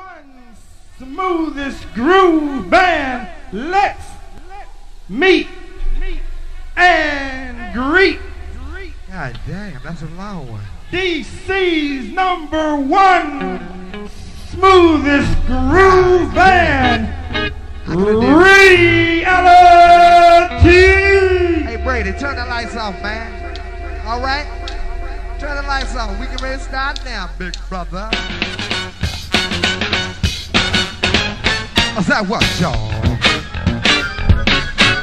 one smoothest groove band. Let's meet and greet God damn, that's a long one. DC's number one smoothest groove band. Reality. Hey Brady, turn the lights off, man. All right? Turn the lights off. We can ready to start now, big brother. I said, what, y'all?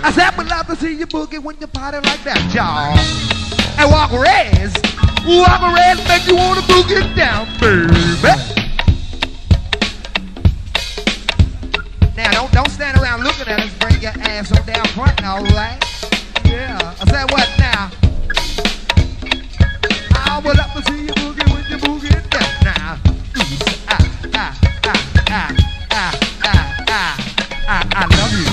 I said, would love to see you boogie when you party like that, y'all. And walk res, walk res, make you wanna boogie down, baby. Now don't don't stand around looking at us. Bring your ass on down front, all right? Yeah. I said what now? I would love to see you boogie when you boogie I love you.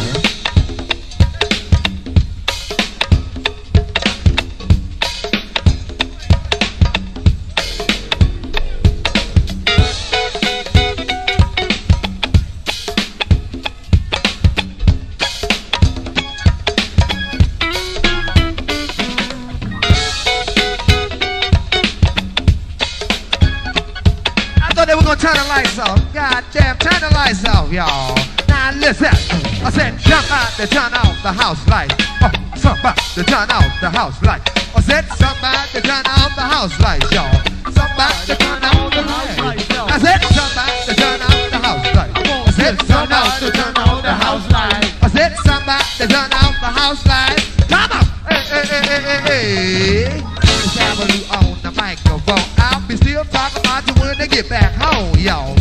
I thought they were gonna turn the lights off. God damn, turn the lights off, y'all. Now listen, I said somebody turn off the house light. Oh, somebody turn off the house light. I said somebody turn off the house light, y'all. Somebody turn off the house light. I said somebody turn off the house light. I said somebody turn off the house light. I said somebody turn off the house light. Come on, hey, hey, hey, hey, hey, hey. It's Avenue on the microphone. I'll be still talking about you when they get back home, y'all.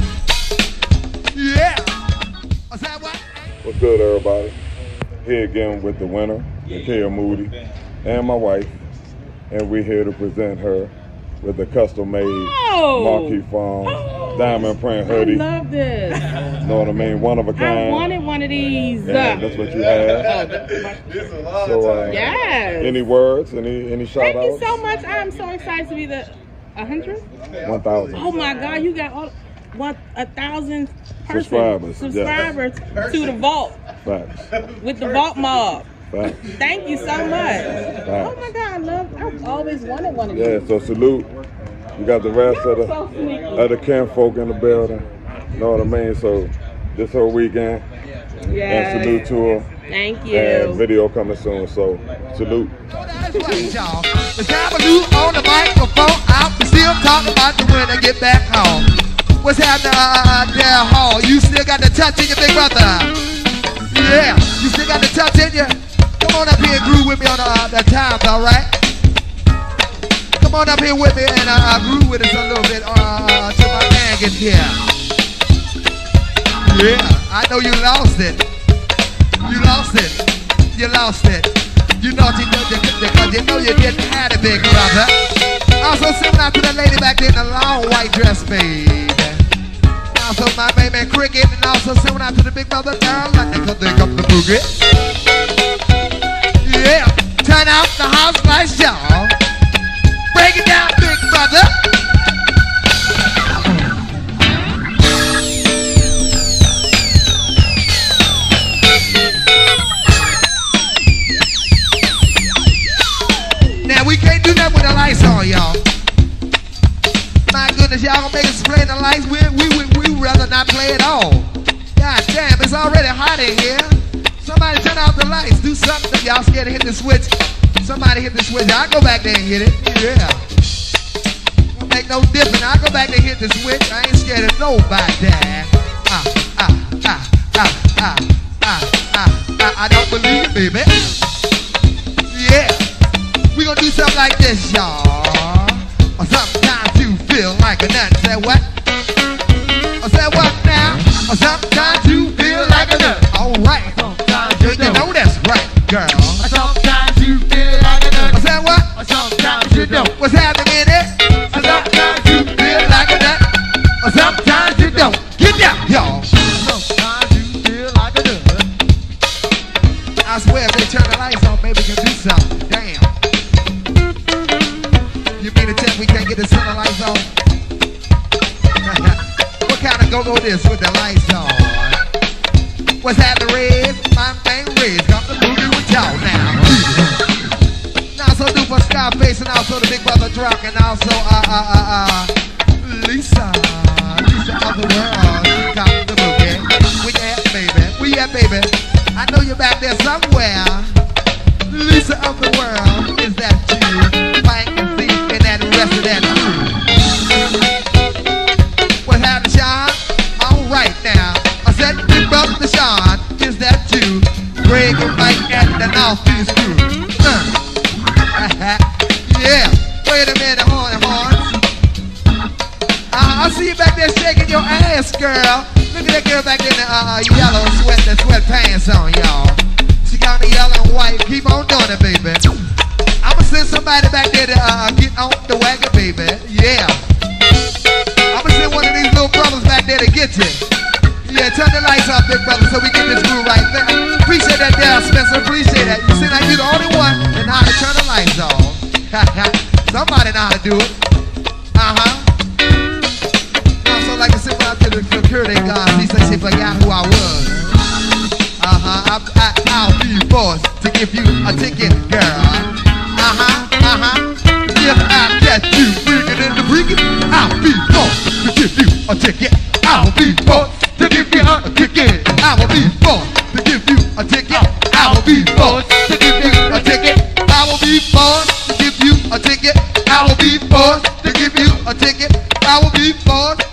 Good, everybody? Here again with the winner, Nakia Moody, and my wife, and we're here to present her with a custom-made Oh. MarKi Pharm diamond print hoodie. I hoodie. love this. Know what I mean? One of a I kind. I wanted one of these. And that's what you have. So, uh, Yes. any words? Any any shout Thank you so much. I'm so excited to be the 100. One thousand. Oh my God, you got all what a thousand person Subscribers, yeah. to the vault Facts. with the vault mob. Facts. Thank you so much. Oh my God, I love. I've always wanted one of Yeah. these. So salute. You got the rest of the So sneaky. of the kin folk in the building. You Know what I mean? So this whole weekend. And Yes. salute to her. Thank you. And video coming soon. So salute. That's right, y'all. On the microphone. I'll be still talking about you when I get back home. What's happening uh, there, Hall? You still got the touch in your big brother. Yeah, you still got the touch in you. Come on up here and groove with me on uh, the times, all right? Come on up here with me and uh, groove with us a little bit uh, my man gets here. Yeah, I know you lost it. You lost it. You lost it. You naughty naughty because you know you didn't have it, big brother. Also singing out to the lady back there in the long white dress, baby. Also my baby cricket and also singing out to the big brother down because they got the boogie. Yeah, turn out the house lights, y'all. Break it down, big brother. Now we can't do that with the lights on, y'all. My goodness, y'all gonna make us play the lights. We we we we rather not play at all. God damn, it's already hot in here. Somebody turn off the lights. Do something. Y'all scared to hit the switch, somebody hit the switch. I'll go back there and hit it. Yeah. Don't make no difference. I'll go back there and hit the switch. I ain't scared of nobody. Ah, ah, ah, ah, ah, ah, ah, ah. I don't believe it, baby. Yeah. We gonna do something like this, y'all. Sometimes you feel like a nut. Say what? Sometimes you feel like a nut. All right. Sometimes You, know that's right, girl. Sometimes you feel like a I said what? Sometimes you don't. What's happening go this with the lights on. What's happening, Riz? My name Riz. Come to boogie with y'all now. Now so do for Scarface and also the big brother Drock and also uh uh uh uh Lisa. Lisa of the world. Come to boogie. We at baby. We at baby. I know you're back there somewhere. Lisa of the world. I see you back there shaking your ass, girl. Look at that girl back there in the uh, yellow sweat, the sweatpants on, y'all. She got the yellow and white. Keep on doing it, baby. I'ma send somebody back there to uh, get on the wagon, baby. Yeah. I'ma send one of these little brothers back there to get you. Yeah, turn the lights off, big brother, so we get this groove right there. Appreciate that, Dale Spencer. Appreciate that. You seem like you're the only one that know how to turn the lights off. Somebody know how to do it. Uh-huh. Out to the security guard. He said she forgot who I was. Uh-huh. I, I, I'll be forced to give you a ticket, girl. Uh-huh. Uh-huh. If I catch you freaking in the freaking, I'll be forced to give you a ticket. I'll be forced to give you a ticket. I will be forced to give you a ticket. I will be forced to give you a ticket. I will be forced to give you a ticket. I will be forced to give you a ticket. I will be forced